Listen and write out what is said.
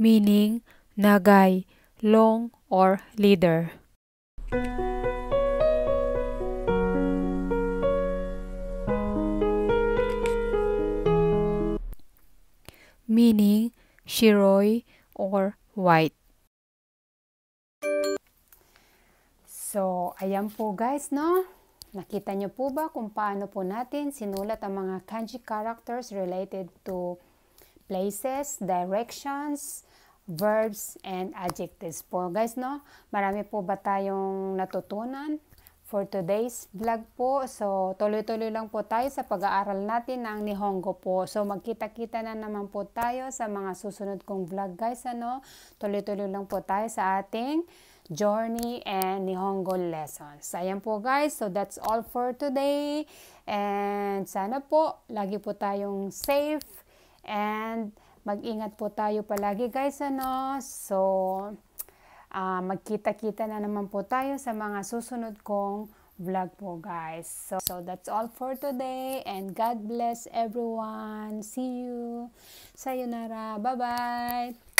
meaning nagay, long or leader. Meaning shiroy or white. So, ayan po guys, no? Nakita nyo po ba kung paano po natin sinulat ang mga kanji characters related to places, directions, verbs, and adjectives po. Guys, no? Marami po ba tayong natutunan for today's vlog po? So, tuloy-tuloy lang po tayo sa pag-aaral natin ng Nihongo po. So, magkita-kita na naman po tayo sa mga susunod kong vlog, guys, ano? Tuloy-tuloy lang po tayo sa ating journey and Nihongo lessons. Ayan po guys, so that's all for today. And sana po, lagi po tayong safe And mag-ingat po tayo palagi guys ano. So uh, magkita-kita na naman po tayo sa mga susunod kong vlog po guys. So, so that's all for today and God bless everyone. See you. Sayonara. Bye-bye.